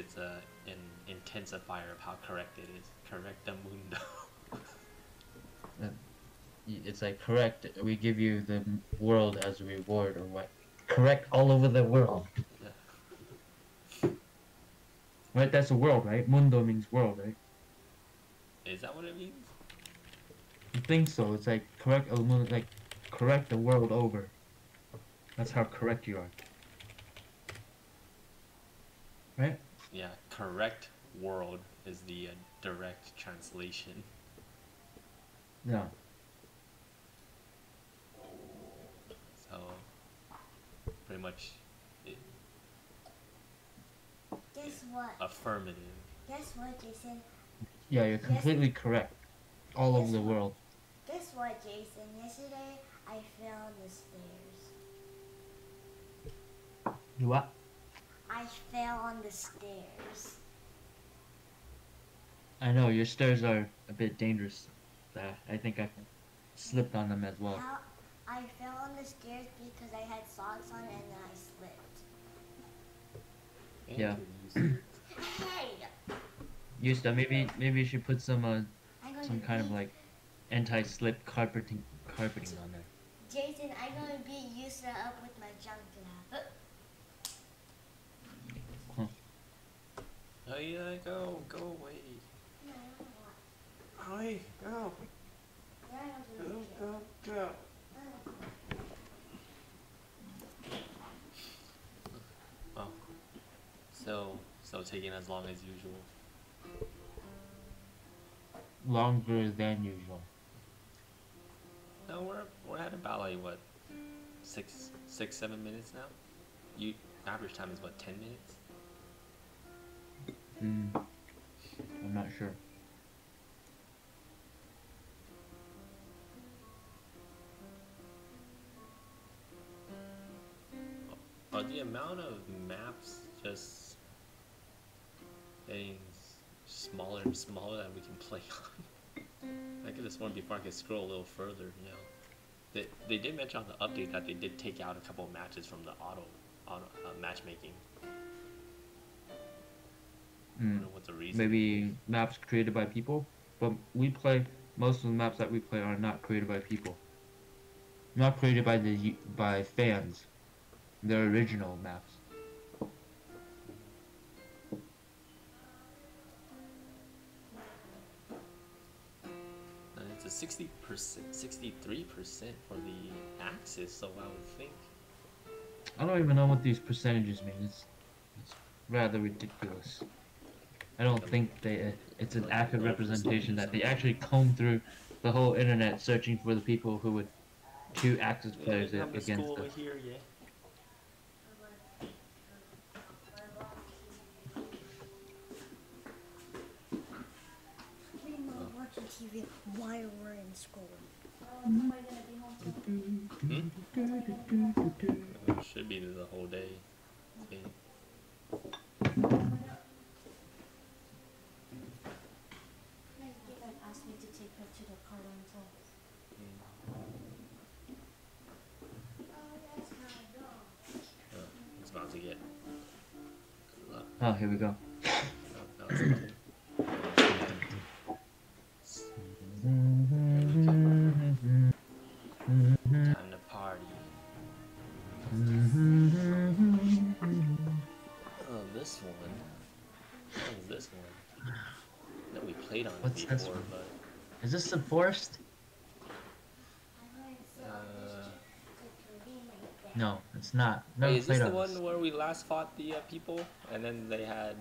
it's a an intensifier of how correct it is. Correcta mundo. It's like correct. We give you the world as a reward, or what? Correct all over the world. Yeah. Right, that's a world, right? Mundo means world, right? is that what it means? I think so. It's like correct uh, el mundo, like correct the world over. That's how correct you are. Right? Yeah, correct world is the uh, direct translation. Yeah. So, pretty much it, Guess what? affirmative. Guess what, Jason? Yeah, you're completely correct. All over Yes. the world. Guess what, Jason? Yesterday I fell on the stairs. You what? I fell on the stairs. I know your stairs are a bit dangerous. Uh, I think I slipped on them as well. How I fell on the stairs because I had socks on and then I slipped. Yeah. Hey! To maybe maybe you should put some uh, some kind of like anti-slip carpeting carpeting on there. Jason, I'm gonna beat Yusa up with Oh yeah, go, go away. No, I don't want. Away, go, go, go, go. Oh, so so taking as long as usual. Longer than usual. No, we're we're at about like what six six seven minutes now. You average time is what ten minutes. Mm. I'm not sure. Are the amount of maps just getting smaller and smaller that we can play on? I could have sworn before I could scroll a little further, you know. They, they did mention on the update that they did take out a couple of matches from the auto, auto uh, matchmaking. I don't Mm. know what the reason. Maybe maps created by people, but we play most of the maps that we play are not created by people. Not created by the by fans. They're original maps. And it's a sixty percent, sixty-three percent for the Axis. So I would think. I don't even know what these percentages mean. It's, it's rather ridiculous. I don't think they. uh, It's an accurate representation that they actually comb through the whole internet searching for the people who would two Axis players come to against school us. over here, yeah. We're not watching TV while we're in school. Hmm? Should be the whole day. Yeah. Oh, here we go. Oh, no, it's about to- Time to party. Oh, this one. What is this one? That we played on it What's this before, one? but Is this the forest? No, it's not. Never wait, is this the this. one where we last fought the uh, people and then they had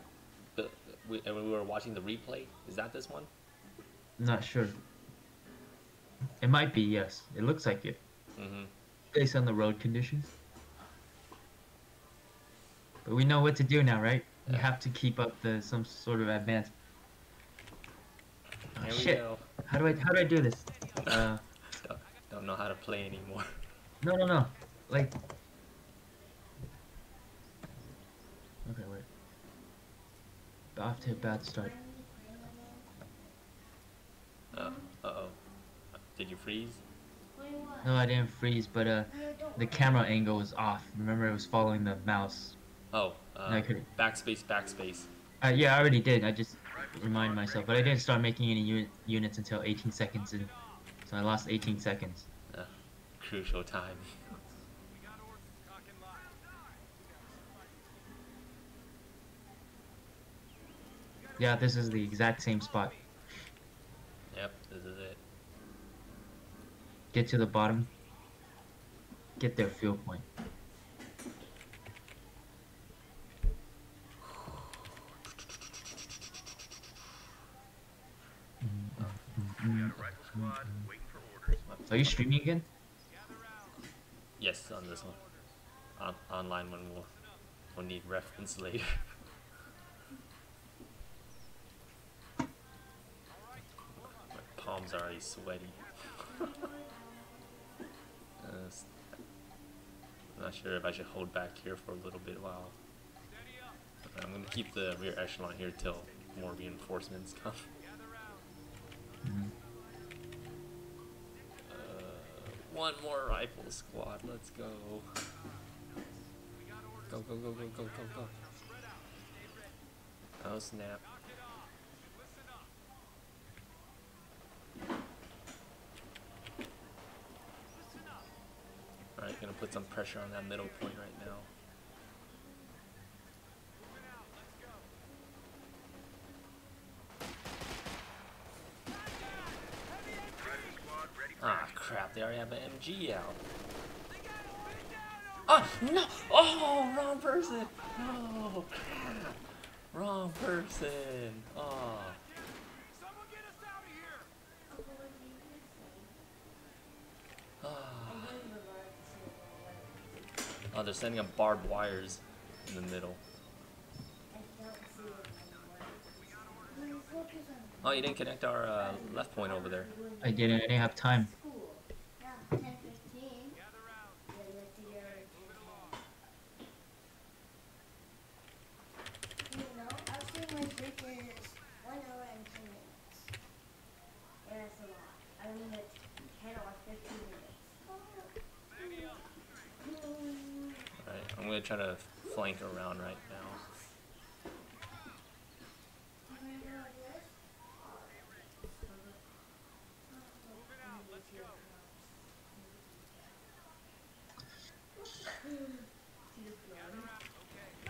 the we, and we were watching the replay? Is that this one? Not sure. It might be, yes. It looks like it. Mm-hmm. Based on the road conditions. But we know what to do now, right? You have to keep up the some sort of advance. Oh, shit. How do I how do I do this? Uh Don't, don't know how to play anymore. no no no. Like Okay, wait. Off to a bad start. Uh oh. Did you freeze? No, I didn't freeze, but uh the camera angle was off. Remember it was following the mouse. Oh, And I uh, could backspace, backspace. Uh, yeah, I already did. I just reminded myself, but I didn't start making any uni- units until 18 seconds in. So I lost 18 seconds. Crucial time. Yeah, this is the exact same spot. Yep, this is it. Get to the bottom. Get their fuel point. Are you streaming again? Yes, on this one. On online one will we'll need reference later. palms are already sweaty. Uh, I'm not sure if I should hold back here for a little bit while. I'm gonna keep the rear echelon here till more reinforcements come. Mhm. Uh, one more rifle squad. Let's go. Go go go go go go go. Oh snap. Alright, gonna put some pressure on that middle point right now. Ah, crap, they already have an MG out. Oh, no! Oh, wrong person! No, crap! Wrong person! Oh. Oh, they're sending up barbed wires in the middle. Oh, you didn't connect our uh, left point over there. I didn't. I didn't have time. Yeah, 10, 15. Then let's do your You know, I'll say my break is 1 hour and 10 minutes. And that's a lot. I mean, it's 10 or 15 minutes. Alright, I'm gonna try to flank around right now.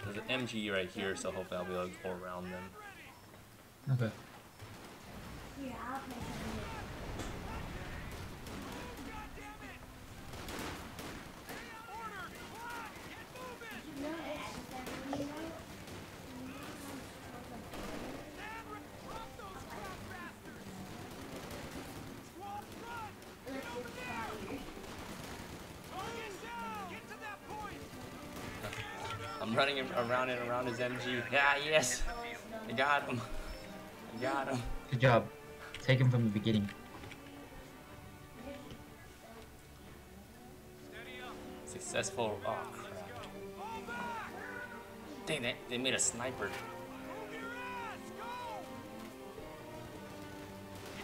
There's an MG right here, so hopefully I'll be able to go around them. Okay. Yeah, I'll play You know, it's just that, you know, let's just fire. I'm running him around and around his MG. Yeah, yes! I got him. I got him. Good job. Take him from the beginning. Successful. Oh, crap. Dang, they, they made a sniper.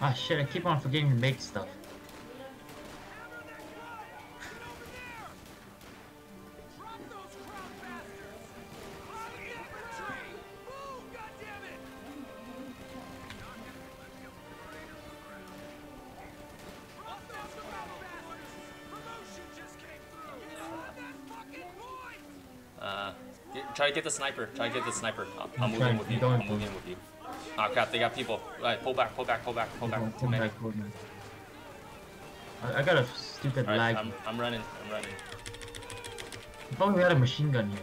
Ah shit! I keep on forgetting to make stuff. Get, try to get the sniper. Try to get the sniper. I'll, I'll I'm move trying- in with you. I'll for move in with you. Oh crap, they got people. Right, pull back, pull back, pull back, pull back. Pull, Too on, many. back. I, I got a stupid Alright, lag. I'm, I'm running. I'm running. If only we had a machine gun here.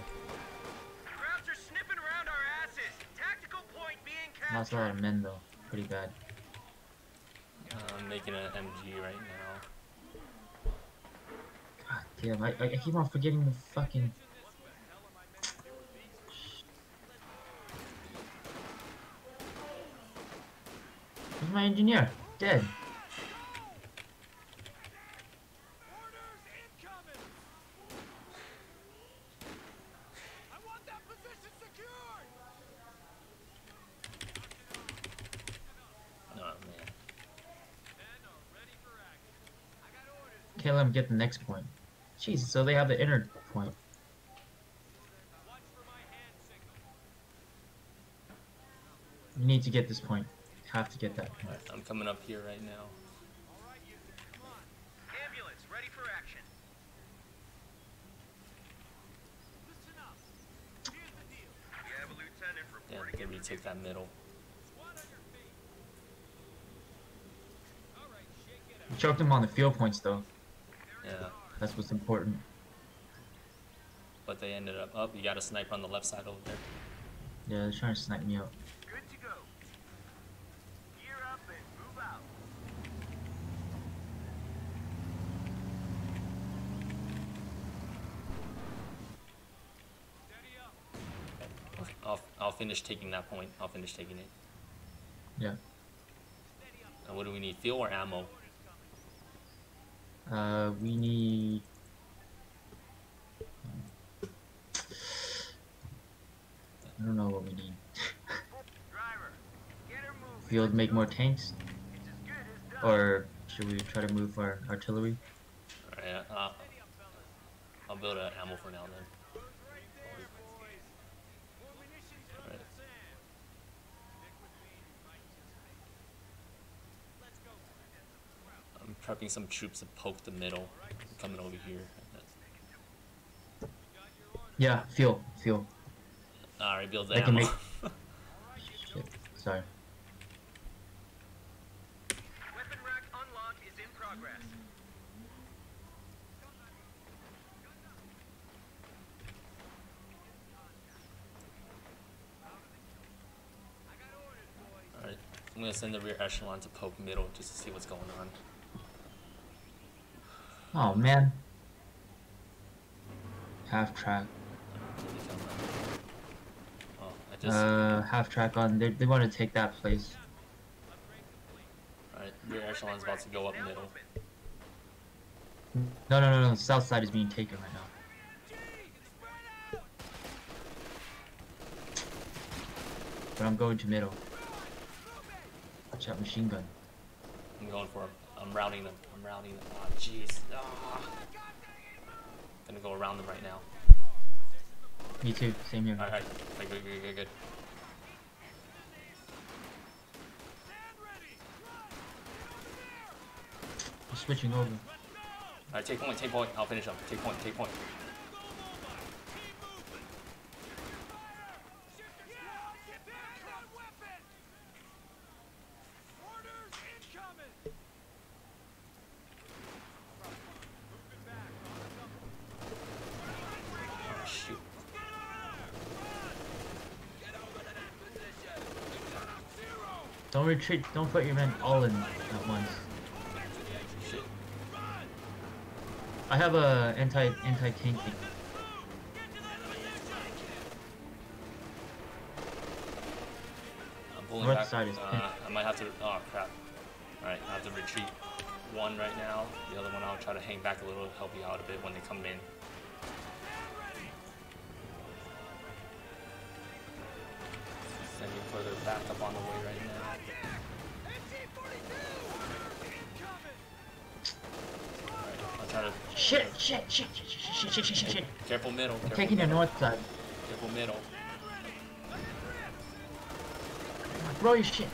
Krauts are sniffing around our asses. Tactical point being Lost a captured. lot of men though. Pretty bad. Uh, I'm making an MG right now. God damn! I, I I keep on forgetting the fucking. Where's my engineer? Dead. Orders incoming. I want that position secured. Oh man. Men are ready for action. I got orders. Can't let him get the next point. Jesus, so they have the inner point. My. We need to get this point. Have to get that point. Alright, I'm coming up here right now. Ambulance, ready for action. Have a lieutenant Yeah, reporting then we take that middle. We choked him on the field points though. Yeah, That's what's important. but they ended up. Oh, you got a sniper on the left side over there. Yeah, they're trying to snipe me out. Good to go. Gear up and move out. I'll, I'll, I'll finish taking that point. I'll finish taking it. Yeah. And what do we need? Fuel or ammo? Uh, we need. I don't know what we need. Driver, get her make more tanks, It's as good as done. or should we try to move our artillery? Alright, uh, I'll build an ammo for now then. Prepping some troops to poke the middle. Coming over here. Yeah, fuel, fuel. Alright, build the I can ammo. Shit, sorry. Weapon rack unlock is in progress. Alright, I'm gonna send the rear echelon to poke middle just to see what's going on. Oh man. Half track. Oh, I just. Uh, half track on. They they want to take that place. Alright, rear echelon's about to go up middle. No, no, no, no. South side is being taken right now. But I'm going to middle. Watch out, machine gun. I'm going for him. I'm routing them. I'm routing them. Ah, jeez. Ah. Gonna go around them right now. Me too. Same here. Alright, good, good, good, good, good. I'm switching over. Alright, take point, take point. I'll finish them. Take point, take point. Retreat. Don't put your men all in at once. Shit. I have a anti anti tank thing. I'm pulling North back. side is uh. I might have to. Oh crap. Alright, I have to retreat one right now. The other one I'll try to hang back a little to help you out a bit when they come in. Shit, shit, shit, shit, shit, shit, shit. Careful middle. Careful Taking middle. the north side. Careful middle. On, throw your shit.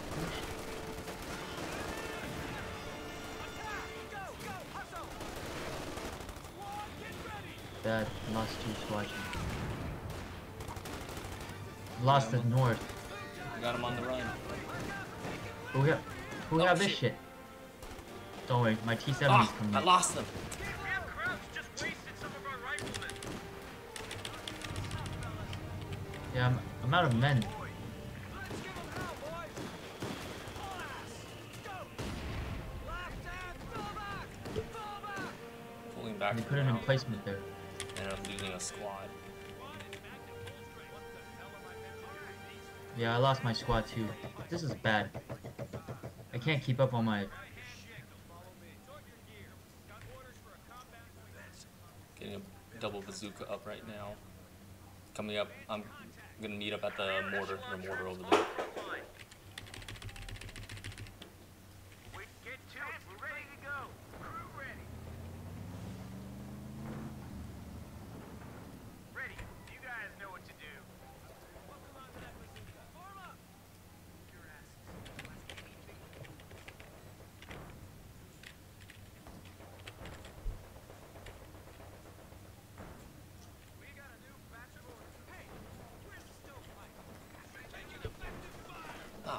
That lost two squadrons. Lost the north. Got him on the run. Who got, who oh, got this shit? Don't worry, my T7 is oh, coming. I lost them. Yeah, I'm, I'm out of men. Pulling back. They put an emplacement there. And I'm losing a squad. Yeah, I lost my squad too. This is bad. I can't keep up on my. Getting a double bazooka up right now. Coming up, I'm gonna meet up at the mortar, the mortar over there. Fine. We get to it. We're ready to go. Crew ready. Ready. You guys know what to do.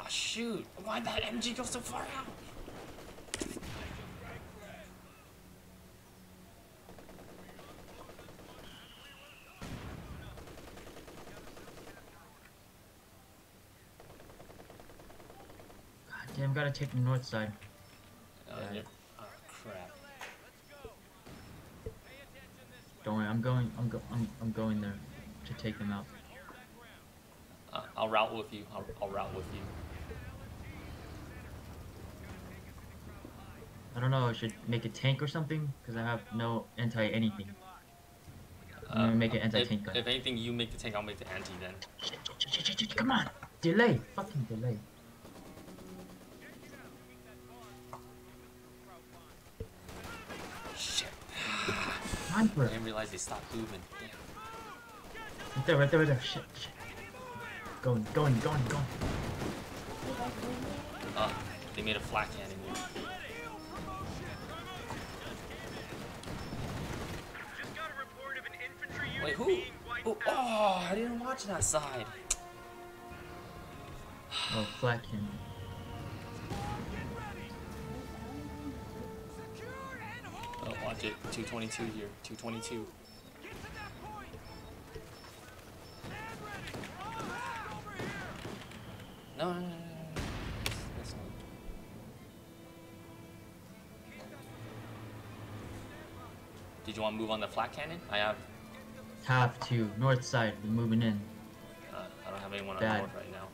Shoot! Why'd that MG go so far out? God damn, gotta take the north side. Oh, Yeah. oh crap. Don't worry, I'm going. I'm go. I'm, I'm going there to take them out. Uh, I'll route with you. I'll, I'll route with you. I don't know. I should make a tank or something because I have no anti anything. I'm gonna Uh, make an anti-tank gun. if anything, you make the tank, I'll make the anti then. Come on! Delay! Fucking delay. Shit. I didn't realize they stopped moving. Damn. Right there, right there, right there. Shit, shit. Going, going, going, going. You guys win there? Uh, they made a flak cannon move. Who? Oh, oh, I didn't watch that side. Oh, flak cannon. Oh, watch it. 222 here. 222. No, no, no, no, no. This one. Did you want to move on the flak cannon? I have. Have to. North side, we're moving in. Uh, I don't have anyone on Bad. north right now.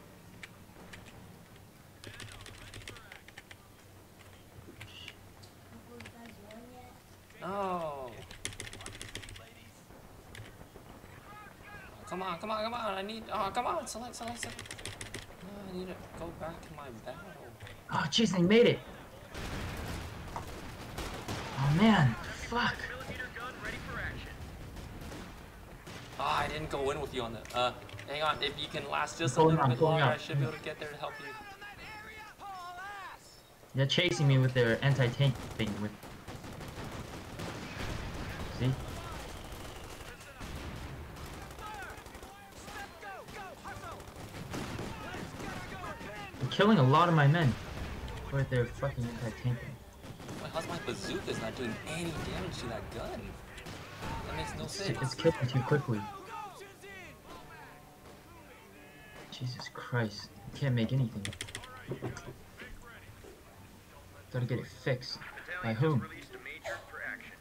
Have you guys won yet? No. Come on, come on, come on. I need. Oh, come on. Select, select, select. No, I need to go back to my battle. Oh, jeez, they made it! Oh, man. Fuck. I didn't go in with you on the. Uh, hang on. If you can last just a little bit longer. I should be able to get there to help you. They're chasing me with their anti-tank thing with... See? They're killing a lot of my men with their fucking anti-tank how's my bazooka's not doing any damage to that gun? That makes no sense. it's killing too quickly. Jesus Christ. I can't make anything. Gotta get it fixed. By Battalion whom? just released a major for action.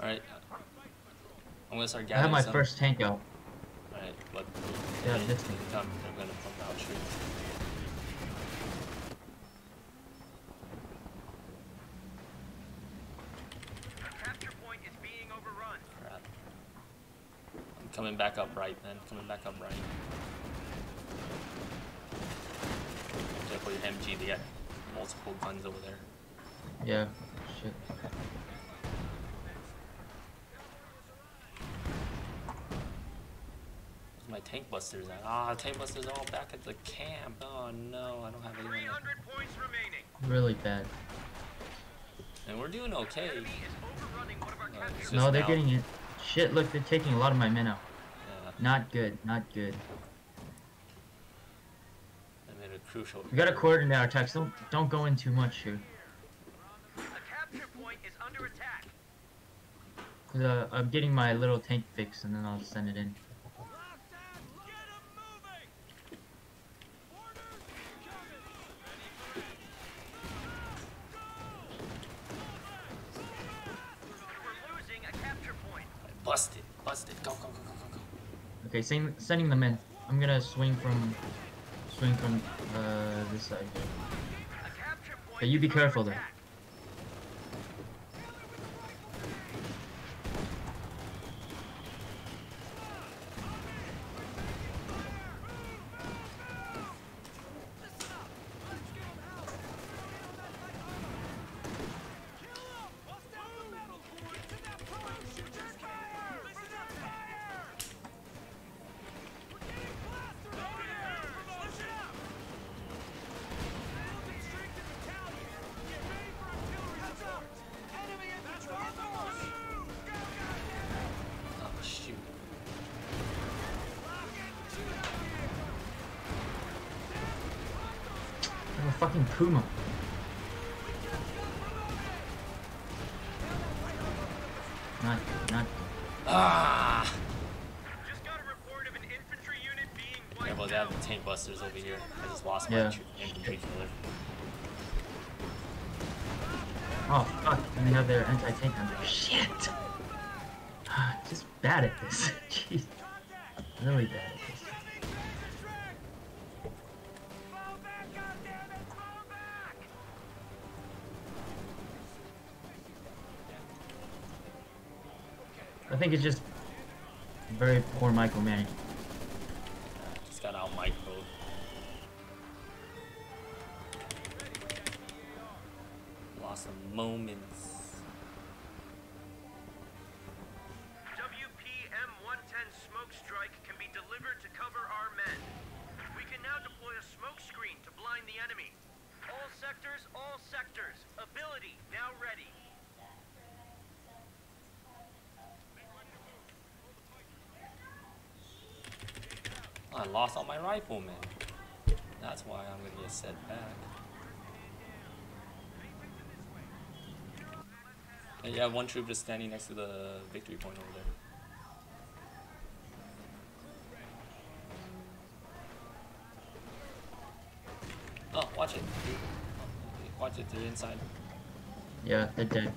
Alright. I'm gonna start I gathering have my some. first tank out. Alright, but. Yeah, this thing. Come, they're gonna pump out shoot. A capture point is being overrun. Crap. I'm coming back up right then. Coming back up right. Careful your MG, they got multiple guns over there. Yeah. Shit. Where's my tank busters at? Ah, tank busters are all back at the camp. Oh no, I don't have anyone. 300 points remaining. Really bad. And we're doing okay. Enemy is overrunning one of our Uh, No, they're now- getting it. Shit, look, they're taking a lot of my men out. Yeah, Not good, not good. I made a crucial. We gotta coordinate our attacks. Don't don't go in too much here. A capture point is under attack. Cause uh, I'm getting my little tank fixed and then I'll send it in. We're losing a capture point. Busted, busted. Go, go, go, go, go, go. Okay, send, sending them in. I'm gonna swing from swing from uh, this side. But you be careful there. Yeah, wiped well, they have out. the tank busters over here. I just lost my Yeah. tr- infantry killer. Oh fuck! And they have their anti-tank on there. Shit! Just bad at this. Jeez. Really bad at this. Think it's just very poor micromanagement. Just got out micro. Lost a moments. Riflemen. That's why I'm gonna get set back. And have one troop just standing next to the victory point over there. Oh, watch it. Watch it, they're inside. Yeah, they're dead.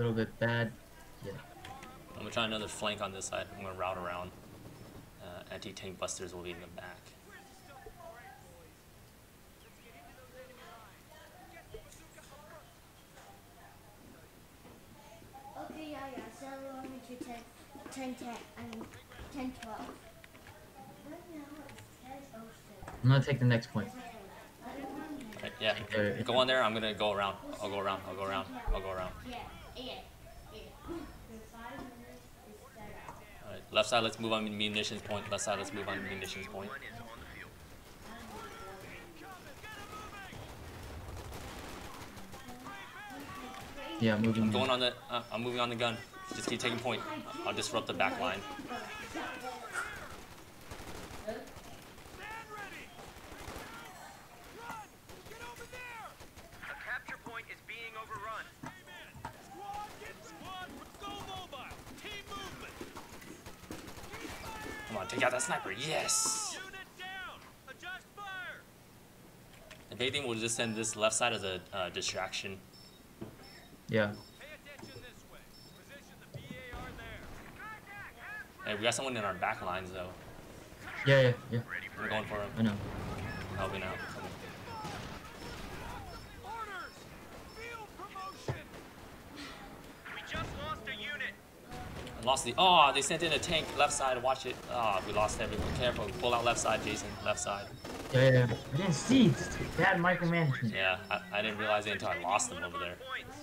Little bit bad. Yeah. I'm gonna try another flank on this side. I'm gonna route around. Uh, anti-tank busters will be in the back. Okay, yeah, yeah. So we're on to 10, 10, 10, um, 10, 12. Right now it's 10, 07. I'm gonna take the next point. Right, yeah, Okay. go on there. I'm gonna go around. I'll go around. I'll go around. I'll go around. Yeah, yeah, yeah. The five minutes is set out. All right, left side. Let's move on munitions point. Left side. Let's move on munitions point. One is on the field. Yeah, moving. I'm going on the. Uh, I'm moving on the gun. Just keep taking point. I'll disrupt the back line. A capture point is being overrun. Squad, get squad, go mobile. Team movement. Come on, take out that sniper. Yes. Unit down. Adjust. If anything, we'll just send this left side as a uh, distraction. Yeah. Pay attention this way. Position the BAR there. Hey, we got someone in our back lines though. Yeah, yeah, yeah. I'm going for him. I know. Helping out. Coming. orders. Field promotion. We just lost a unit. I lost the. Oh, they sent in a tank left side. Watch it. Ah, we lost everyone. Careful. Pull out left side, Jason. Left side. Yeah, yeah, yeah. I didn't see. It's bad micromanagement. Yeah, I, I didn't realize it until I lost them over there. Points.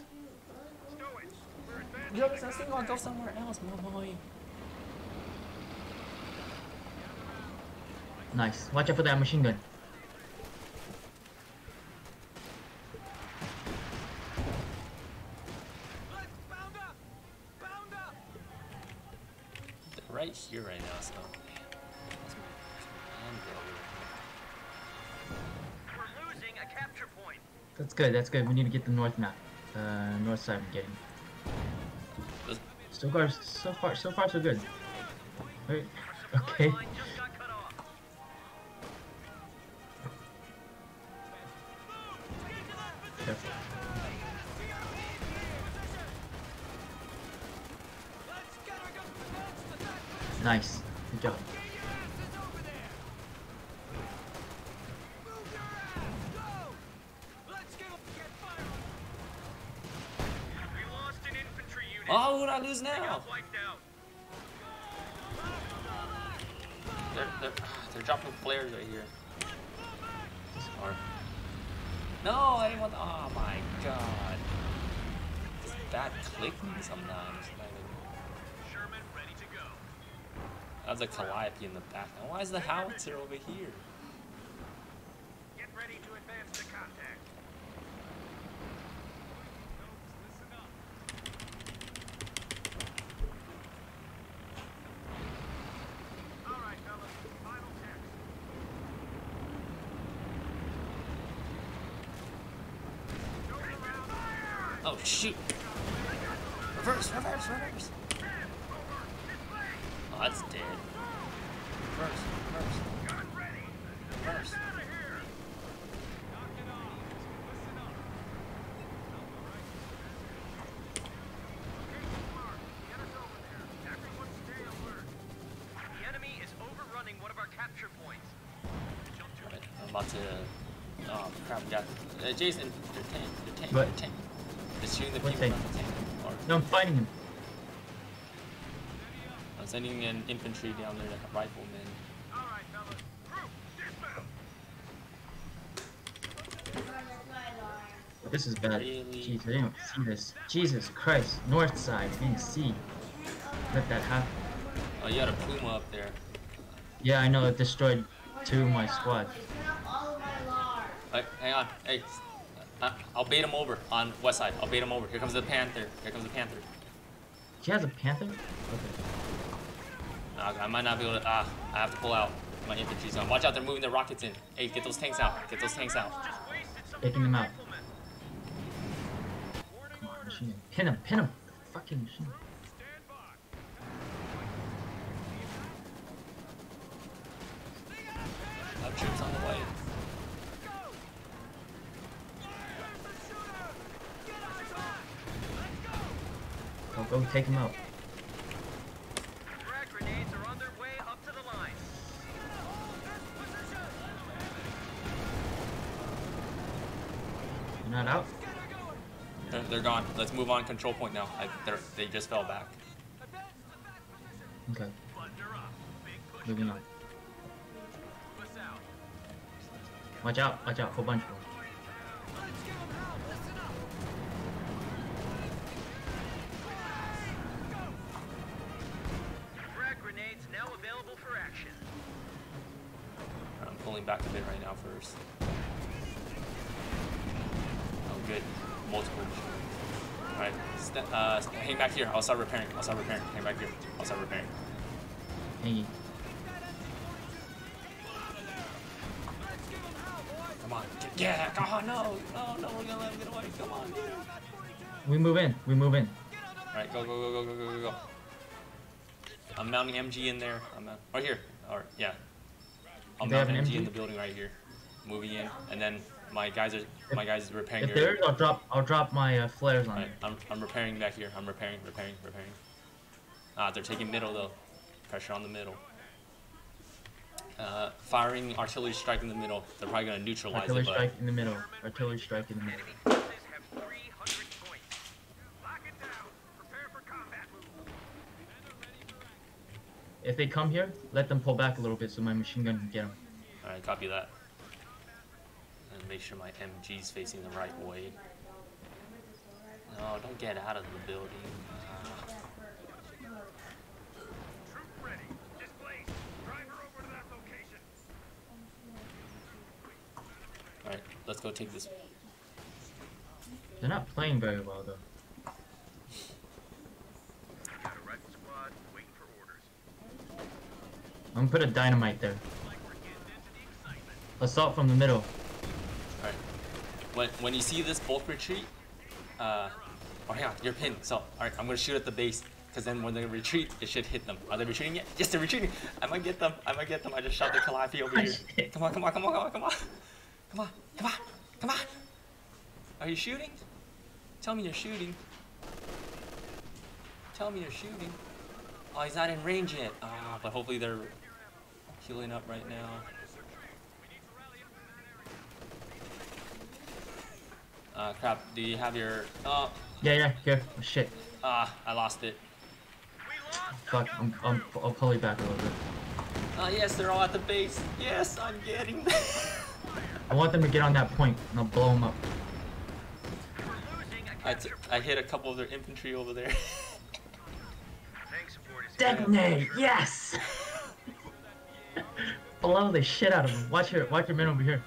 Stowage. We're. Yo, this thing gonna go somewhere else, my boy. Nice. Watch out for that machine gun. Good. That's good. We need to get the north map. Uh, north side we're getting. So far, so far, so far, so good. Wait. Okay. Why is the howitzer over here? Get ready to advance to contact. All right, fellas. Final text. Oh shoot! Reverse, reverse, reverse. Oh, that's dead. Reverse, reverse, reverse. The enemy is overrunning one of our capture points. Jump to Alright, I'm about to. Oh crap! We got uh, Jason. Your tank. Your tank. What? Your tank. Just shooting the What people tank? the tank. Or, No, I'm fighting him. I'm sending an infantry down there, to riflemen. All right, fellas. Group, dismount. That's my alarm. This is bad. Really? Jeez, I didn't see this. Jesus Christ. North side. Didn't see. Let that happen. Oh, you got a Puma up there. Yeah, I know. It destroyed two of my squads. Please turn off all of my hang on. Hey, uh, I'll bait him over on west side. I'll bait him over. Here comes the panther. Here comes the panther. She has a panther? Okay. Uh, I might not be able to. Ah, I have to pull out. My infantry's on. Watch out, they're moving their rockets in. Hey, get those tanks out. Get those tanks out. Taking them out. Come on. Pin him, pin him. Fucking machine Go take him out. Not out? They're, they're, gone. Let's move on control point now. I, they just fell back. Okay. Moving on. Watch out, watch out for bunch of. pulling back a bit right now first. Oh, good. Multiple machines. Alright, uh, hang back here. I'll start repairing. I'll start repairing. Hang back here. I'll start repairing. Hey. Come on. Get, yeah, on. no. No, no, we're gonna let him get away. Come on, dude. We move in. We move in. Alright, go, go, go, go, go, go, go. I'm mounting MG in there. I'm out. Right here. Alright, yeah. I'll Do they mount an MG in the building right here. Moving in. And then my guys are, my guys is repairing If your- there is, I'll drop, I'll drop my uh, flares on Alright, it. I'm, I'm repairing back here. I'm repairing, repairing, repairing. Ah, they're taking middle though. Pressure on the middle. Uh, firing artillery strike in the middle. They're probably gonna neutralize Artillery it, but strike in the middle. Artillery strike in the middle. Forces have 300 points. Lock it down. Prepare for combat move. If they come here, let them pull back a little bit so my machine gun can get them. alright, copy that. And make sure my MG's facing the right way. No, don't get out of the building. Troop ready. Displaced. Drive her over to that location. Alright, let's go take this. They're not playing very well though. Got a rifle squad waiting for orders. I'm gonna put a dynamite there. Like we're getting into the excitement. Assault from the middle. Alright. When, when you see this bulk retreat, uh, oh hang on, you're pinned. So, alright, I'm gonna shoot at the base. Cause then when they retreat, it should hit them. Are they retreating yet? Yes, they're retreating. I might get them. I might get them. I just shot the Calliope over here. Come on, come on, come on, come on, come on. Come on, come on, come on. Are you shooting? Tell me you're shooting. Tell me you're shooting. Oh, he's not in range yet. Ah, but hopefully they're healing up right now. Uh, crap. Do you have your? Oh, Yeah, yeah, here. Oh, shit. ah, I lost it. Fuck, I'm, I'm, I'll pull you back a little bit. Oh yes, they're all at the base. Yes, I'm getting them. I want them to get on that point, and I'll blow them up. I, t- I hit a couple of their infantry over there. Tank support is Detonate! Yes! Blow the shit out of them. Watch your, watch your men over here.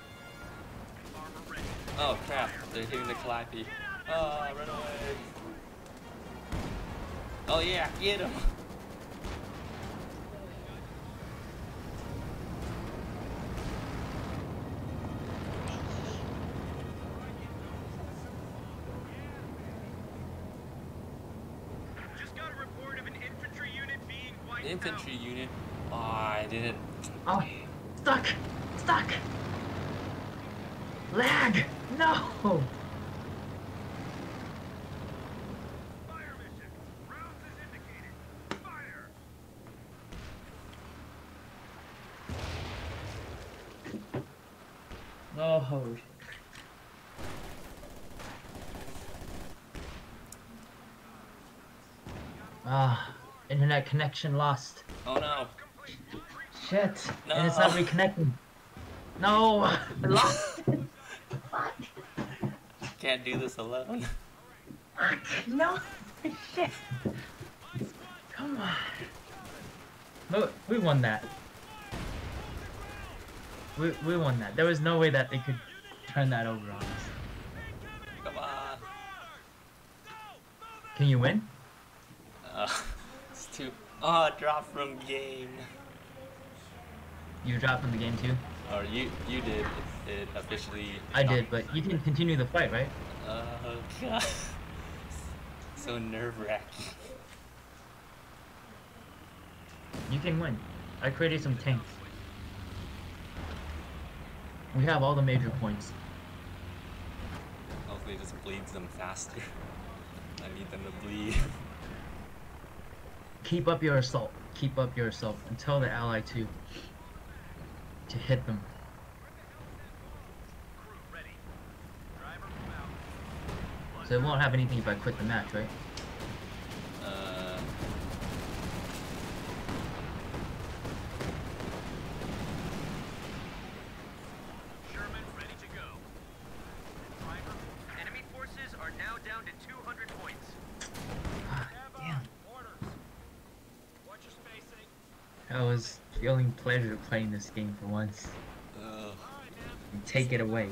oh crap, they're hitting the Calliope. Oh, run away. Oh yeah, get him. Just got a report of an infantry unit being Infantry unit. Oh, I didn't. Oh, stuck! Stuck! Lag! No! out. Fire mission. Rounds as indicated. Fire. Oh, Ah, internet connection lost. Oh no. Shit. And it's not reconnecting. No! I lost it. Fuck. Can't do this alone. Fuck. No. Shit. Come on. No, we won that. We, we won that. There was no way that they could turn that over on us. Come on. Can you win? Uh. Oh, drop from game. You dropped from the game too? Or you you did. It, it officially. I did, but you can continue the fight, right? Oh god. so nerve wracking. You can win. I created some tanks. We have all the major points. Hopefully, it just bleeds them faster. I need them to bleed. Keep up your assault. Keep up your assault and tell the ally to to hit them. So it won't have anything if I quit the match, right? Uh, Sherman ready to go. Driver. Enemy forces are now down to 200 points. Damn. Orders. Watch your spacing. I was feeling pleasure playing this game for once. ugh. All right, man. And take it away.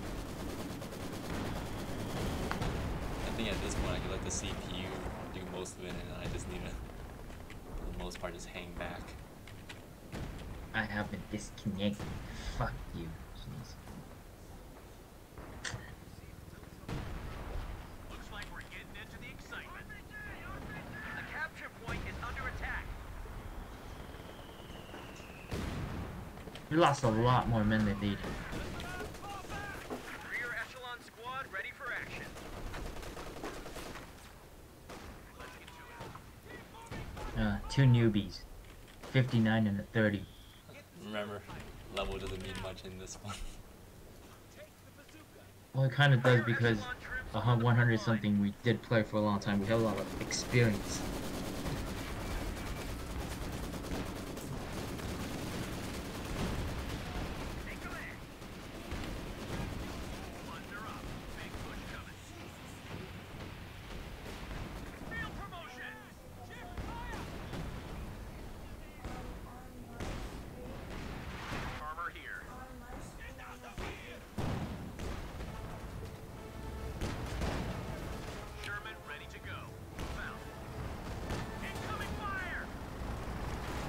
I think at this point I could let the CPU do most of it, and I just need to, for the most part, just hang back. I have been disconnected. Fuck you. Jeez. Looks like we're getting into the excitement. The capture point is under attack. We lost a lot more men than they did. Rear echelon squad ready for action. Let's get to it. Uh, two newbies. 59 and a 30. Remember, level doesn't mean much in this one. Well, it kind of does because a hun- 100 something we did play for a long time. We have a lot of experience.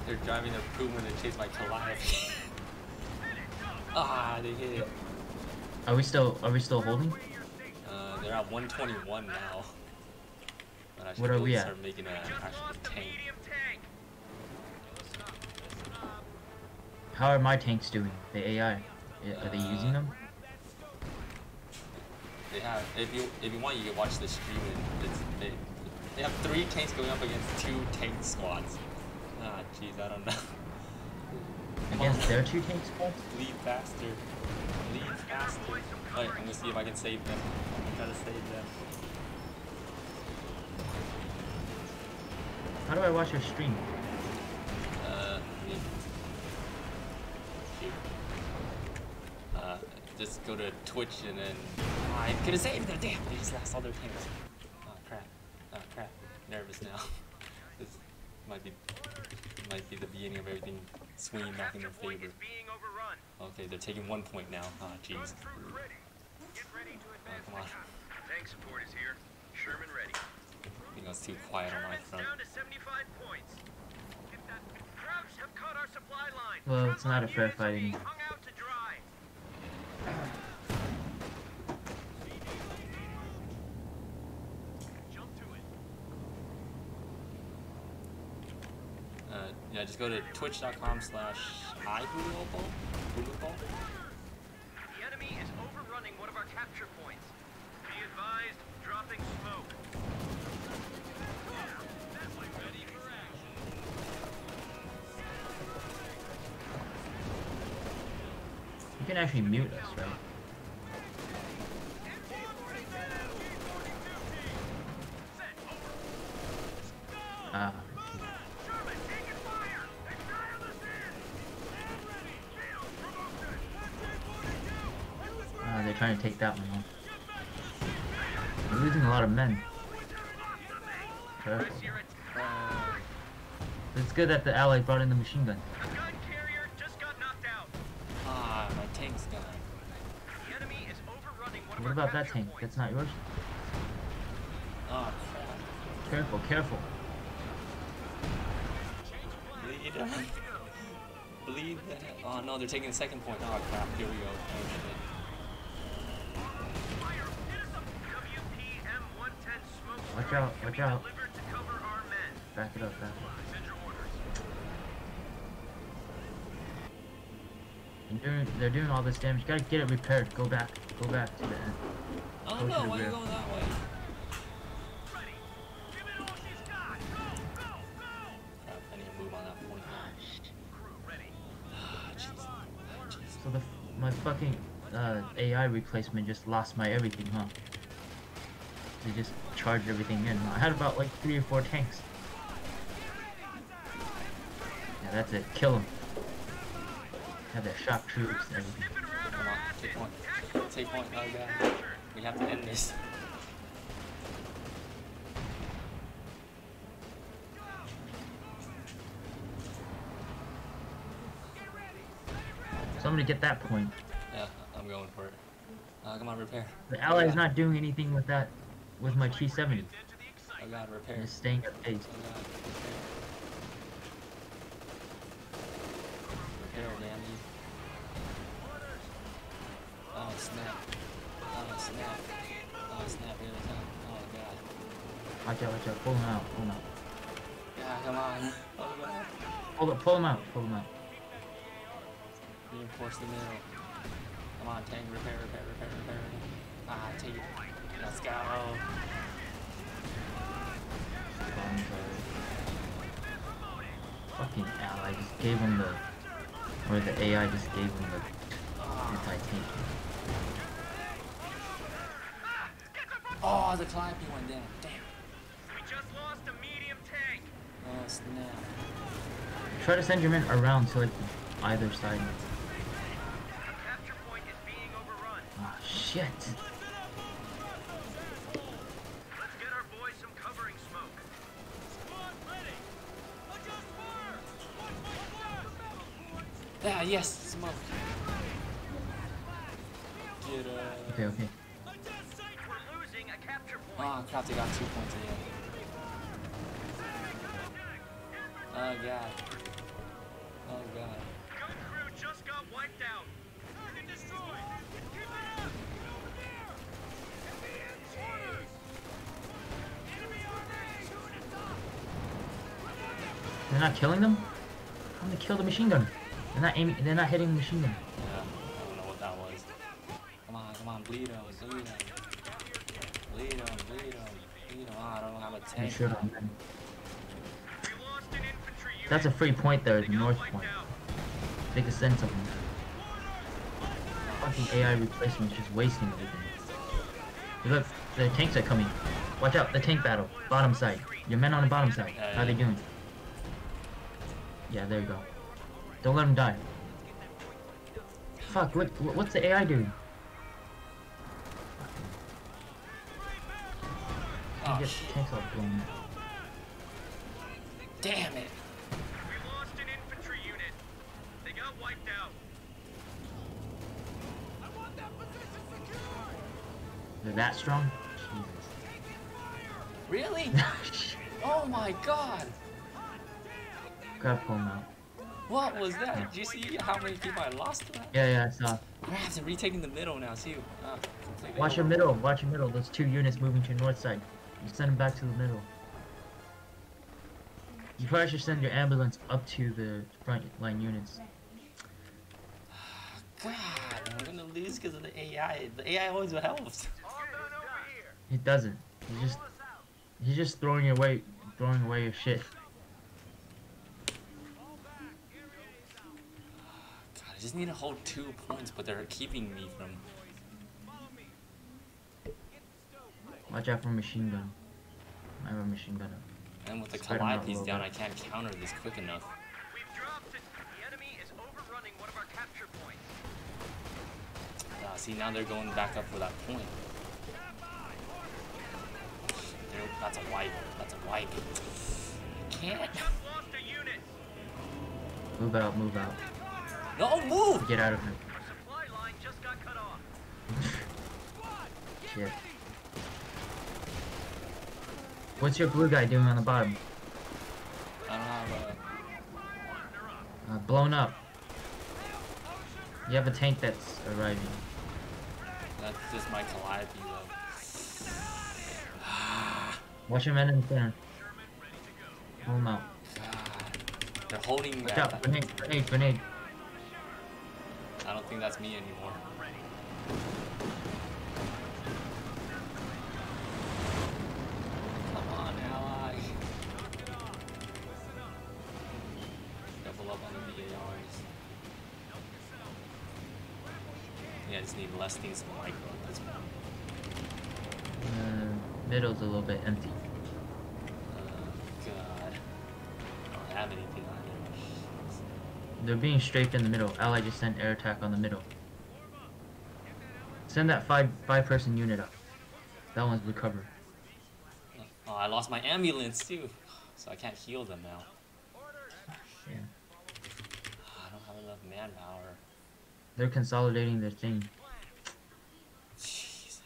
They're driving their Puma to chase my Calliope. Ah, they hit it. Are we still are we still holding? Away your station. Uh, they're at 121 now. But I What are we at? start making Just actual tank. medium tank. Listen up. Listen up. How are my tanks doing? The AI? Are they using them? They have. If you if you want, you can watch the stream. And it's they, they have three tanks going up against two tank squads. Jeez, I don't know. Against their two tanks, Paul? Lead faster. Lead faster. Wait, I'm gonna see if I can save them. I'm gonna try to save them. How do I watch your stream? Uh. Uh, just go to Twitch and then. Oh, I could have saved them. Damn, they just lost all their tanks. Oh crap. Oh crap. Nervous now. this might be might be the beginning of everything swinging back in their favor. is being overrun. Okay, they're taking one point now. Ah, jeez. Drone troops ready. Get ready to Oh, come on. Tank support is here. Sherman ready. I think I was too quiet on my front. down to 75 points. Krauts have cut our supply line. Well, it's not a Frontline fair units are fight being anymore. hung out to dry. Jump to it. Uh, yeah, just go to twitch.com slash iHuluobo. Huluobo? The enemy is overrunning one of our capture points. Be advised, dropping smoke. Ready. You can actually mute us, right? Ah, Sherman, trying to take that one off. We're losing a lot of men. Careful. Chris, you're at Uh, It's good that the ally brought in the machine gun. The gun carrier just got knocked out. ah, my tank's gone. The enemy is overrunning one of What about that tank? That's not yours? Oh, crap. Careful, careful. Bleed them. Bleed them. Oh, no, they're taking the second point. Oh, crap. Here we go. Oh, shit. Watch out, watch out. delivered to cover our men. Back it up, back it up. Send your orders. They're doing, they're doing all this damage. Gotta get it repaired. Go back. Go back to the end. Oh, Go to no, the why are you rear. going that way? Ready. Give it all she's got. Go, go, go. Crap, I need to move on that point. Ah, Crew ready. Ah, jeez. Jeez. Ah, so the my fucking uh, AI replacement just lost my everything, huh? They just charged everything in. I had about like three or four tanks. Yeah, that's it. Kill them. Have their shock troops and everything. Come on, take point. Take point. Oh, God. We have to end this. Somebody get that point. Yeah, I'm going for it. Uh, come on, repair. The ally's Yeah. not doing anything with that, with my T70. Dead to the Oh, excitement. God, repair. It's staying at. Oh, repair. Repair. Oh, snap. Oh, snap. Oh, snap, come. Oh, God. Watch out, watch out. Pull them out. Pull them out. Yeah, come on. Oh, God. Pull, pull them out. Pull them out. Reinforce the middle. Come on, tank, repair, repair, repair, repair. Ah, take it. Let's go. Fucking ally just gave him the, or the AI just gave him the anti-tank. Oh, the clapping went down. Damn. We just lost a medium tank. Oh, snap. Try to send your men around to like either side. The capture point is being overrun. Ah, shit. Yeah, yes, smoke. Get uh. Okay, okay. We're losing a capture point. Oh crap, they got two points again. Oh god. Oh god. Gun crew just got wiped out. Target destroyed. Keep it up. They're not killing them? How they kill the machine gun? They're not aiming. They're not hitting the machine gun. Yeah, I don't know what that was. Come on, come on, bleed him, bleed him. Bleed him, bleed him, bleed him. Ah, I don't have a tank. should have. We lost an infantry That's a free point there, the north point. They could send something. Fucking AI replacement is just wasting everything. Look, the tanks are coming. Watch out, the tank battle. Bottom side. Your men on the bottom side. How are they doing? Yeah, there you go. Don't let him die. Fuck, what, what- what's the AI doing? Oh, Get shit. tanks all. Damn it. We lost an infantry unit. They got wiped out. They're that strong? Really? Jesus. Oh my god. Grab pull out. What was that? Did you see how many people I lost to that? Yeah, yeah, I saw. I have to retaking the middle now, see? Uh, Watch your middle, watch your middle. Those two units moving to your north side. You send them back to the middle. You probably should send your ambulance up to the front line units. God, I'm gonna lose because of the AI. The AI always helps. All done over here. He doesn't. He's just he's just throwing away throwing away your shit. God, I just need to hold two points, but they're keeping me from. Watch out for machine gun. I have a machine gun up. And with the Spread 'em out Calliope's down, bit. I can't counter this quick enough. We've dropped it. The enemy is overrunning one of our capture points. Uh, see, now they're going back up for that point. There- That's a wipe. That's a wipe. I can't. Just lost a unit. Move out, move out. No, move! Get out of here. Our supply line just got cut off. Shit. What's your blue guy doing on the bottom? I don't have a. Uh, blown up. You have a tank that's arriving. That's just my Calliope though. Watch your men in the center. Hold them out. God. They're holding Watch that. out, grenade, grenade, grenade. I don't think that's me anymore. Come on, ally. Double up on the BARs. Yeah, I just need less things to micro at this point. Uh, middle's a little bit empty. They're being strafed in the middle. Ally just sent air attack on the middle. Send that five five person unit up. That one's recovered. Oh, I lost my ambulance too, so I can't heal them now. Yeah. I don't have enough manpower. They're consolidating their thing. Jesus.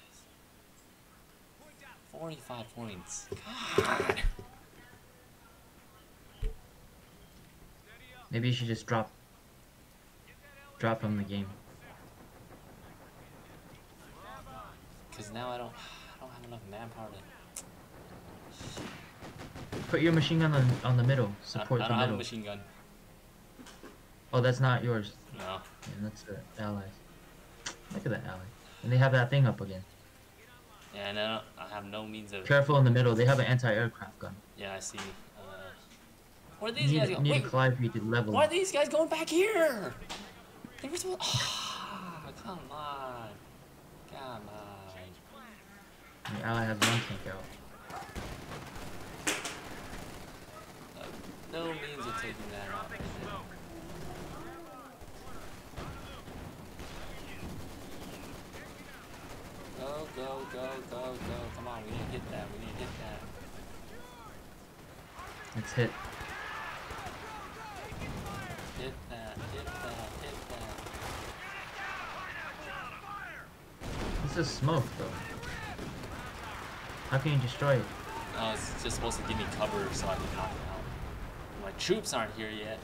45 points. God. Maybe you should just drop drop them the game. Because now I don't, I don't have enough manpower to. Put your machine gun on, on the middle. Support I the don't have a middle. machine gun. Oh, that's not yours. No. Yeah, that's the allies. Look at that ally. And they have that thing up again. Yeah, and I, don't, I have no means of. Careful in the middle. They have an anti-aircraft gun. Yeah, I see. Where are You these need, guys you going? need Wait, a Calliope to level. why are these guys going back here? They were supposed. Ah, come on. Come on. The ally has one tank out. Uh, no means of taking that out. Go, go, go, go, go. Come on, we need to hit that. We need to hit that. It's hit. Hit that, hit that, hit that. This is smoke, though. How can you destroy it? Oh, it's just supposed to give me cover so I can knock it out. My troops aren't here yet.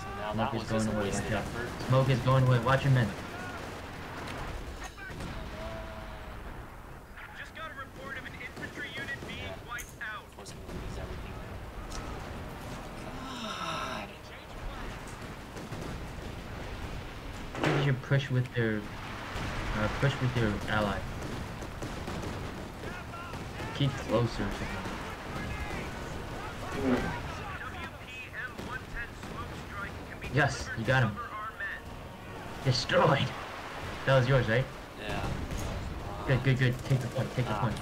So now Smoke that is was going just a away. wasted Watch effort. Smoke is going away. Watch your men. Just got a report of an infantry unit being wiped out. Of course, I'm gonna lose everything. God. I think you push with their uh, push with your ally. Keep closer to him. Yes, you got him. Destroyed! That was yours, right? Yeah. Good, good, good. Take the point, take the ah, point.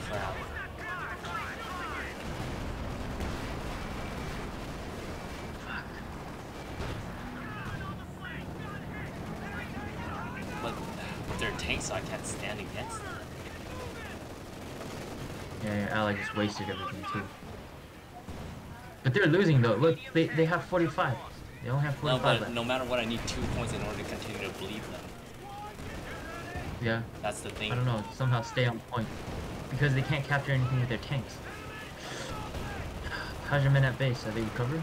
Just wasted everything too. But they're losing though. Look, they they have 45. They only have No, 45 but left. no matter what, I need two points in order to continue to believe them. Yeah, That's the thing. I don't know. Somehow stay on point because they can't capture anything with their tanks. How's your men at base? Are they recovered?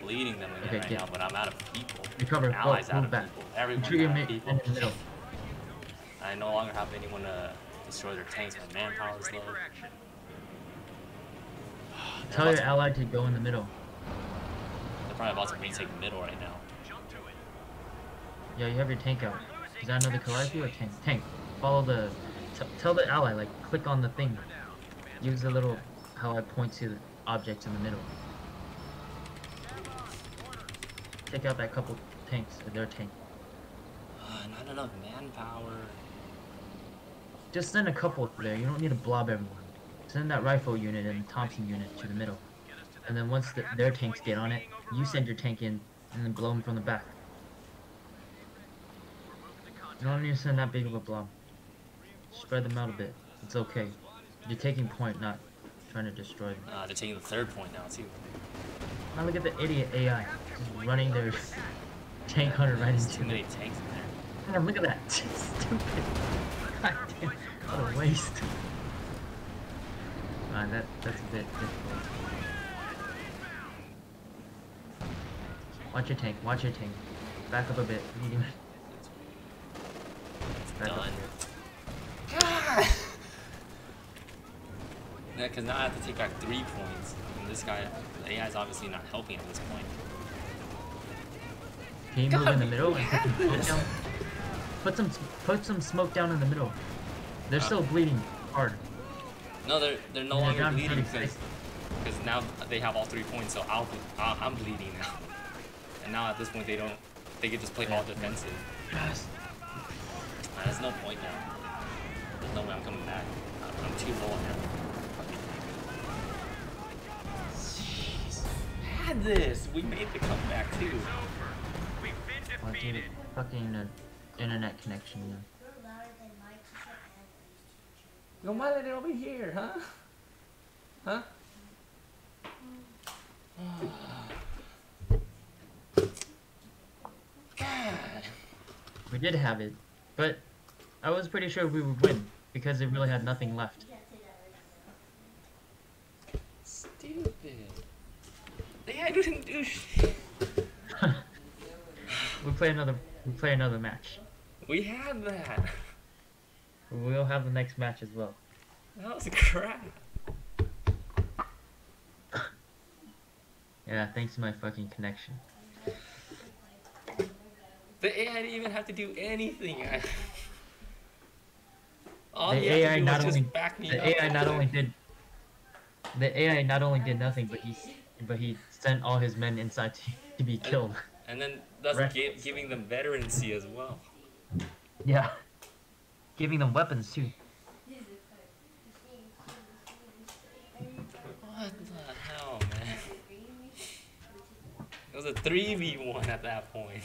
Bleeding them again Okay, right get- now, but I'm out of people. Recover. Go, Allies out of back. people. Everyone's Retreat out of people. in the middle. I no longer have anyone to destroy their tanks. My manpower is Ready low. For action. They're Tell your ally to go in the middle. They're probably about to retake the middle right now. Jump to it. Yeah, you have your tank out. Is that another Calliope or tank? Tank. Follow the. T- tell the ally like click on the thing. Use the little how I point to the objects in the middle. Take out that couple tanks or their tank. Uh, not enough manpower. Just send a couple there. You don't need to blob everyone. Send that rifle unit and Thompson unit to the middle. And then once the, their tanks get on it, you send your tank in and then blow them from the back. You don't need to send that big of a blob. Spread them out a bit. It's okay. You're taking point, not trying to destroy them. Uh, they're taking the third point now too. Now look at the idiot AI. Just running their tank hunter right into too many tanks in there. Damn, look at that. Stupid. God damn. What a waste. Uh, that, that's a bit difficult. Watch your tank, watch your tank. Back up a bit. What are? Back up a Done. bit. Yeah, because now I have to take back three points. And this guy, the AI is obviously not helping at this point. Can you move in the middle and put some smoke down? Put some, put some smoke down in the middle. They're Uh, still bleeding hard. No, they're they're no They're longer bleeding because because now they have all three points. So I'll, I'll I'm bleeding now. And now at this point they don't they can just play all defensive. Yes. Uh, there's no point now. There's no way I'm coming back. I'm, I'm too low on. Jeez. Had this. We made the comeback too. We've been Oh, dude, defeated. fucking uh, internet connection. Yeah. You're louder than my teacher Go mother over here, huh? Huh? We did have it, but I was pretty sure we would win because it really had nothing left. You can't say that right Stupid. They didn't do shit. we play another. We play another match. We had that. We'll have the next match as well. That was crap. Yeah, thanks to my fucking connection. The AI didn't even have to do anything. All The AI not only the. AI not only did the AI not only did nothing, but he but he sent all his men inside to, to be killed. And then thus gi- giving them veterancy as well. Yeah, giving them weapons too. What the hell, man? It was a 3v1 at that point.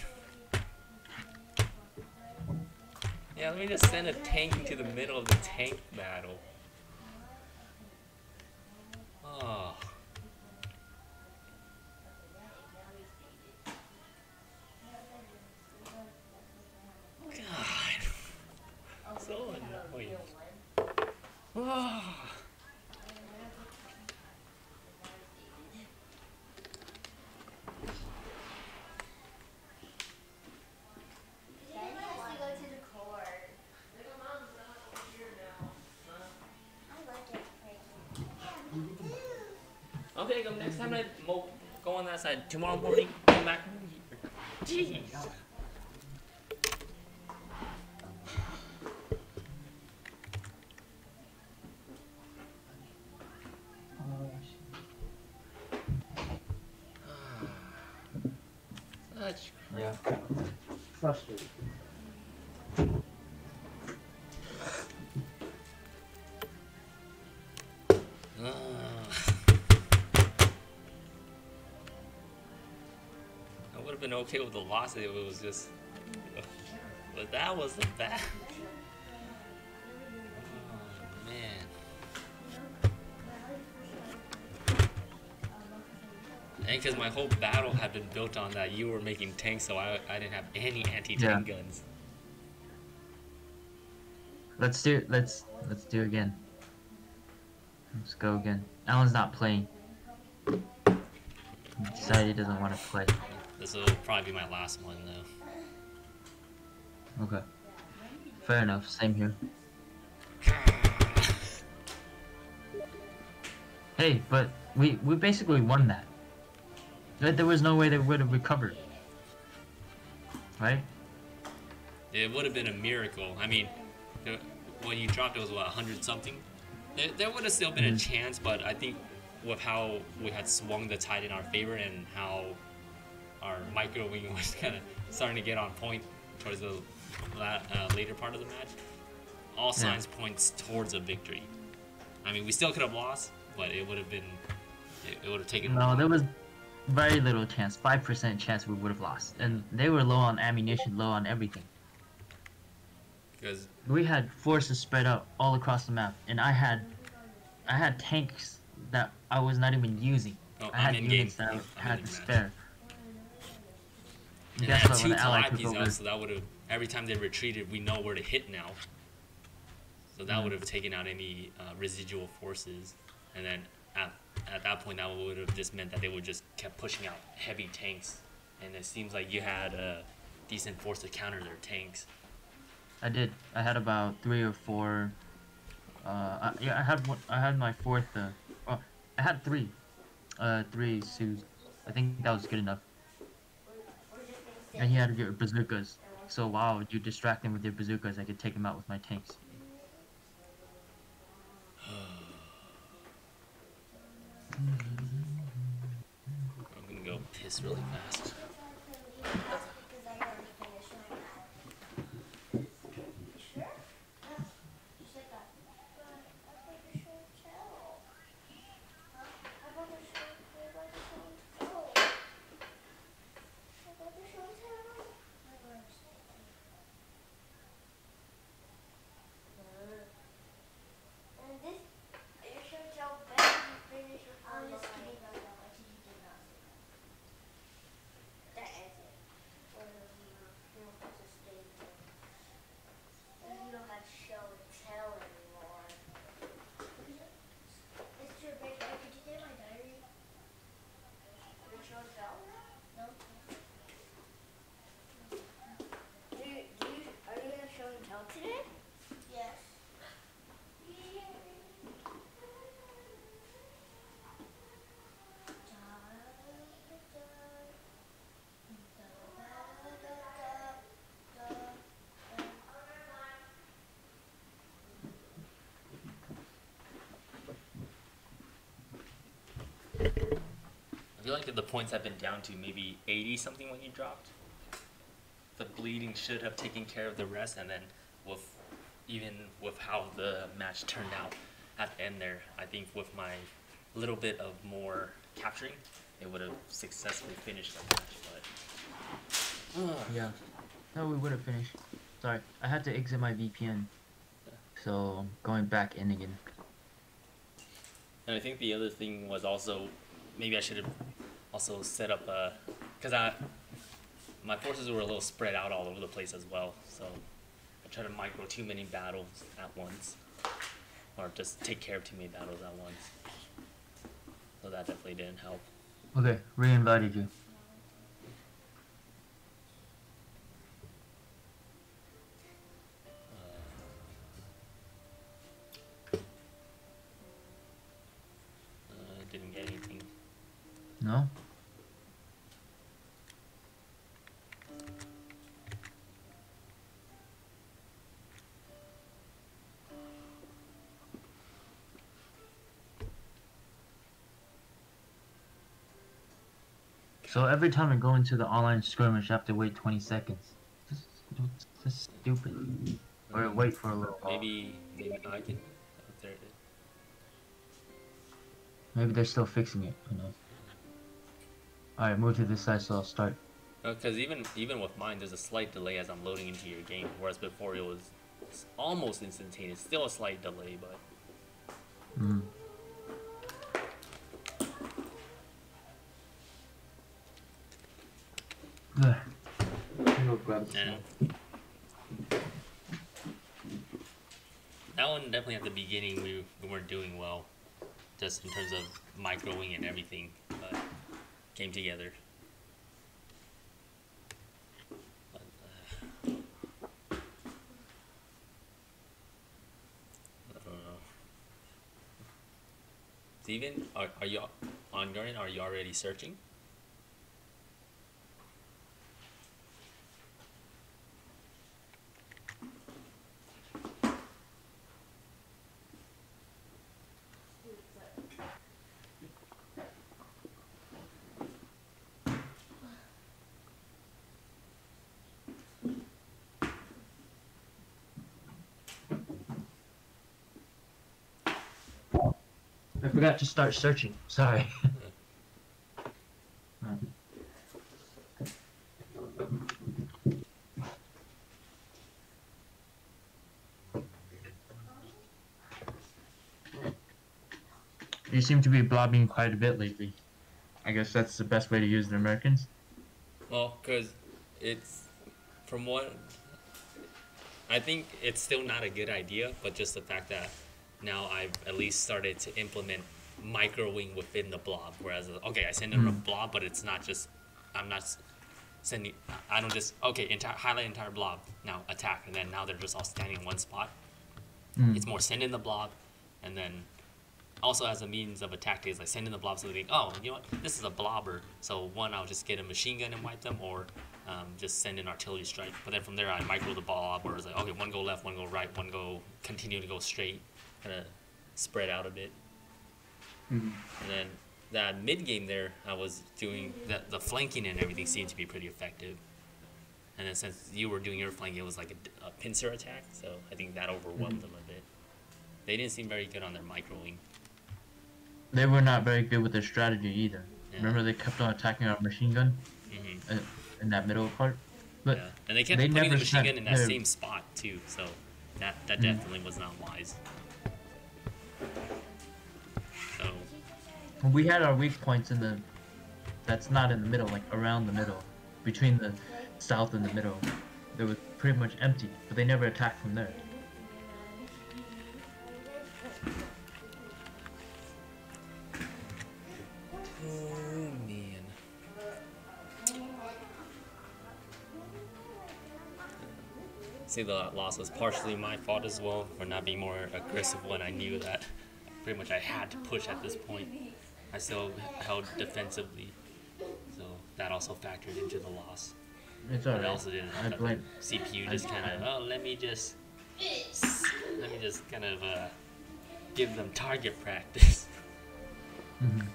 Yeah, let me just send a tank into the middle of the tank battle. Oh. Right? Okay, go next time I go on that side. Tomorrow morning, come back. Jeez. Okay with the loss it was just. But that was the bad. Oh, man. And because my whole battle had been built on that you were making tanks, so I, I didn't have any anti-tank guns. Let's do let's let's do again. Let's go again. Alan's not playing. He decided he doesn't want to play. This will probably be my last one, though. Okay. Fair enough. Same here. Hey, but we we basically won that. There there was no way they would have recovered. Right? It would have been a miracle. I mean, when you dropped it was what 100 something. There, there would have still been a Mhm. chance, but I think with how we had swung the tide in our favor and how our micro wing was kind of starting to get on point towards the la- uh, later part of the match, all signs points towards a victory. I mean, we still could have lost, but it would have been, it, it would have taken. No, there was very little chance. Five percent chance we would have lost, and they were low on ammunition, low on everything. because We had forces spread out all across the map, and I had, I had tanks that I was not even using. oh, I had I'm game. units that I had to spare. And Guess I had two When the Allied took Calliopes over, out, so that would have every time they retreated, we know where to hit now. So that Mhm. would have taken out any uh, residual forces, and then at, at that point, that would have just meant that they would just kept pushing out heavy tanks, and it seems like you had a decent force to counter their tanks. I did. I had about three or four. Uh, I, yeah, I had one. I had my fourth. Uh, oh, I had three. Uh, three Sioux. I think that was good enough. And he had your bazookas. So wow, you distract him with your bazookas, I could take him out with my tanks. I'm gonna go piss really fast. Because I already finished my math. Sure? Yeah. You said that. But I thought you should tell. Huh? I thought you should I thought you should tell. I thought you should tell. I don't understand. Uh, And this, you should tell Ben you finished your I'm just kidding about that. I think you did not say that. That is it. Or you you don't have to stay there. And you don't have to show and tell anymore. It's your break. Could you take my diary? Can you show and tell? No. Do you, do you, are you gonna show and tell today? Yes. I feel like the points have been down to maybe 80 something when you dropped. The bleeding should have taken care of the rest, and then with even with how the match turned out at the end there, I think with my little bit of more capturing, it would have successfully finished the match. But Yeah. No, we would have finished. Sorry, I had to exit my VPN. So I'm going back in again. And I think the other thing was also maybe I should have also set up a because I my forces were a little spread out all over the place as well. So I tried to micro too many battles at once, or just take care of too many battles at once. So that definitely didn't help. Okay, re-invited you. No? So every time I go into the online skirmish, I have to wait 20 seconds. This, is stupid. Or wait for a little while. Maybe maybe I can. Oh, there it is. Maybe they're still fixing it. Who knows? Alright, move to this side so I'll start. Because even even with mine, there's a slight delay as I'm loading into your game, whereas before it was almost instantaneous. Still a slight delay, but Mm. Ugh. Go grab some. and that one definitely at the beginning we, we weren't doing well, just in terms of microwing and everything, came together. Steven, are, are you on your end? Are you already searching? Forgot to start searching. Sorry. You seem to be blobbing quite a bit lately. I guess that's the best way to use the Americans. Well, because it's from what I think it's still not a good idea, but just the fact that now I've at least started to implement microwing within the blob. Whereas, okay, I send in a Mm. blob, but it's not just I'm not sending. I don't just okay entire highlight entire blob now attack, and then now they're just all standing in one spot. Mm. It's more send in the blob, and then also as a means of attack is like send in the blob so they think, oh, you know what, this is a blobber. So one, I'll just get a machine gun and wipe them, or um, just send an artillery strike. But then from there, I micro the blob, or it's like, okay, one go left, one go right, one go continue to go straight, kind of spread out a bit. Mhm. And then that mid game there, I was doing the the flanking and everything seemed to be pretty effective. And then since you were doing your flanking, it was like a, a pincer attack, so I think that overwhelmed them a bit. They didn't seem very good on their microwing. They were not very good with their strategy either. Yeah. Remember, they kept on attacking our machine gun hmm in that middle part. But yeah, and they kept they putting the machine gun in that their- same spot too, so that that Mm. definitely was not wise. We had our weak points in the. That's not in the middle, like around the middle, between the south and the middle. They were pretty much empty, but they never attacked from there. Oh man. See, the loss was partially my fault as well for not being more aggressive when I knew that pretty much I had to push at this point. I still held defensively, so that also factored into the loss. It's alright. also didn't. I the blame. CPU just kind of oh let me just let me just kind of uh, give them target practice. Mhm.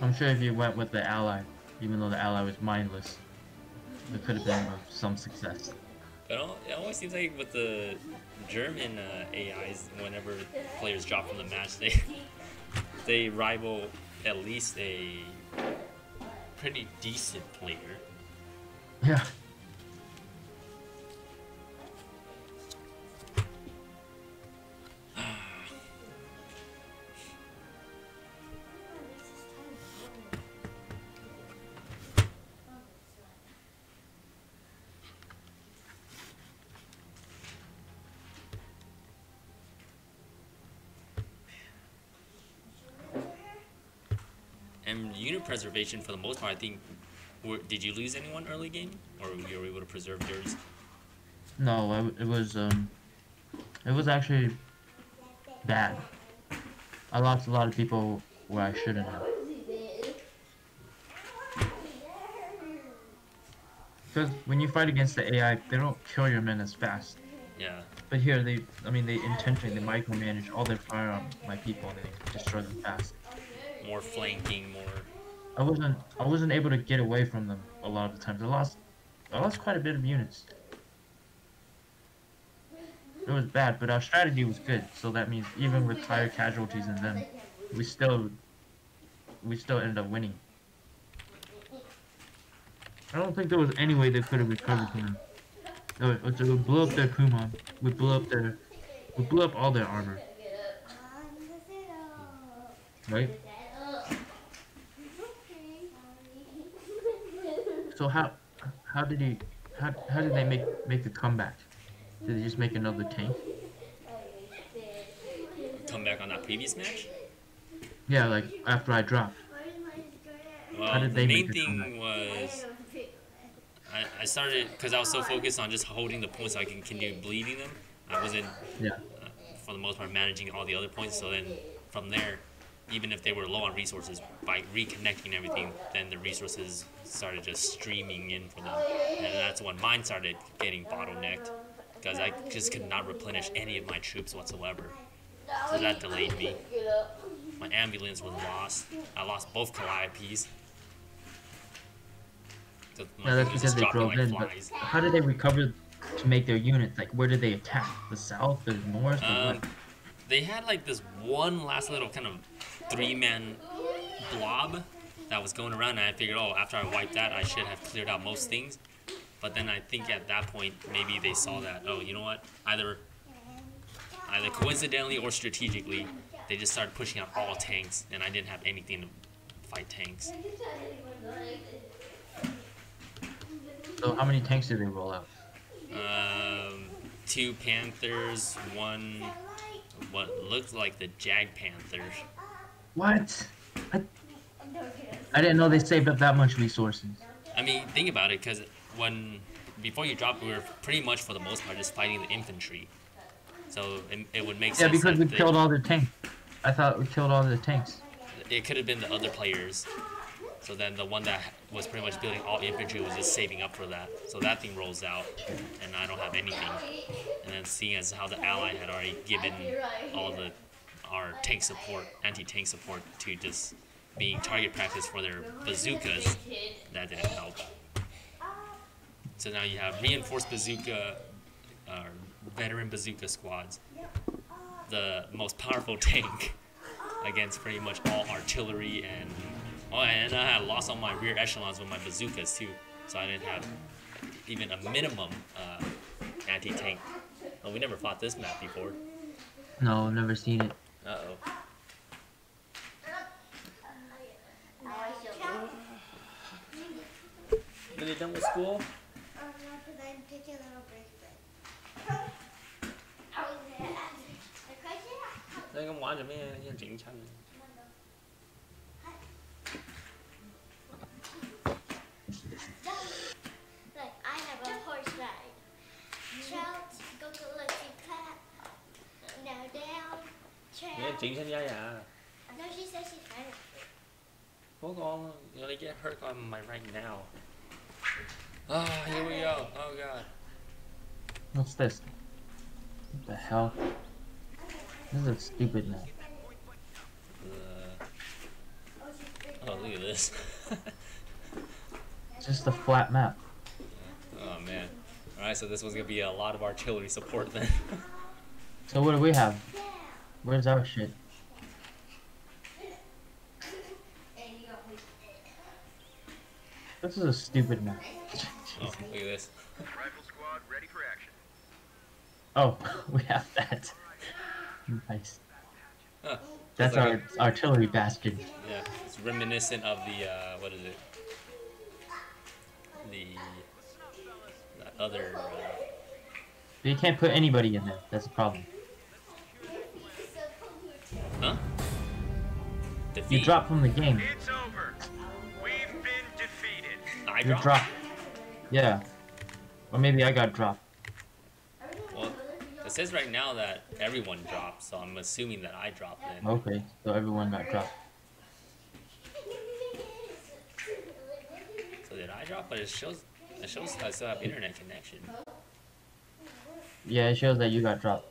I'm sure if you went with the ally, even though the ally was mindless, it could have been of some success. But it always seems like with the German uh, AIs, whenever players drop from the match, they they rival at least a pretty decent player. Yeah. Unit preservation, for the most part, I think. Were, did you lose anyone early game, or were you able to preserve yours? No, I, it was um, it was actually bad. I lost a lot of people where I shouldn't have. Because when you fight against the AI, they don't kill your men as fast. Yeah. But here, they, I mean, they intentionally they micromanage all their firearm my people, and they destroy them fast. more flanking, more. I wasn't I wasn't able to get away from them a lot of the times. I lost I lost quite a bit of units. It was bad, but our strategy was good. So that means even with higher casualties than them, we still we still ended up winning. I don't think there was any way they could have recovered from them. No, we blew up their Puma. We blew up their we blew up all their armor, right? So how how did he how, how did they make make a comeback? Did they just make another tank? Come back on that previous match. Yeah, like after I dropped. Well, did the main thing was I, I started because I was so focused on just holding the points so I can continue bleeding them. I wasn't Yeah. uh, for the most part managing all the other points. So then from there, even if they were low on resources, by reconnecting everything, then the resources started just streaming in for them, and that's when mine started getting bottlenecked because I just could not replenish any of my troops whatsoever. So that delayed me. My ambulance was lost. I lost both Calliopes. So Yeah, that's because they drove like in. But how did they recover to make their units? Like where did they attack? The south, the north, or Um, they had like this one last little kind of three man blob that was going around, and I figured, oh, after I wiped that, I should have cleared out most things. But then I think at that point, maybe they saw that, oh, you know what? Either, either coincidentally or strategically, they just started pushing out all tanks, and I didn't have anything to fight tanks. So how many tanks did they roll out? Um, two Panthers, one what looked like the Jagdpanthers. What? I, I didn't know they saved up that much resources. I mean, think about it, because when before you drop, we were pretty much for the most part just fighting the infantry. So it, it would make Yeah, sense. Yeah, because we they- killed all their tanks. I thought we killed all the tanks. It could have been the other players. So then the one that was pretty much building all the infantry was just saving up for that. So that thing rolls out, and I don't have anything. And then seeing as how the ally had already given all the our tank support, anti-tank support to just being target practice for their bazookas, that didn't help. So now you have reinforced bazooka, uh, veteran bazooka squads, the most powerful tank against pretty much all artillery and oh, and I had lost all my rear echelons with my bazookas too, so I didn't have even a minimum uh, anti-tank. Oh, we never fought this map before. No, I've never seen it. Uh oh. Are they done with school? Đây không quá rồi mấy nhân chỉnh chanh. Like I have a horse ride go to look clap. Now down. Nghe Trout. chỉnh chanh dây à. No, she said she's trying. Hold on, you're gonna get hurt on my right now. Ah, here we go. Oh god. What's this? What the hell? This is a stupid map. Uh, oh, look at this. Just a flat map. oh man. Alright, so this was gonna be a lot of artillery support then. So what do we have? Where's our shit? This is a stupid map. oh, look at this. Rifle squad ready for action. Oh, we have that. Nice. Huh. That's like our artillery bastion. Yeah, it's reminiscent of the uh, what is it? The that other. Uh, you can't put anybody in there. That's the problem. Huh? You Defeat. drop from the game. It's over. We've been defeated. I You dropped. drop. Yeah. Or maybe I got dropped. Well, it says right now that everyone dropped, so I'm assuming that I dropped then. Okay, so everyone got dropped. So did I drop? But it shows. It shows I still have internet connection. Yeah, it shows that you got dropped.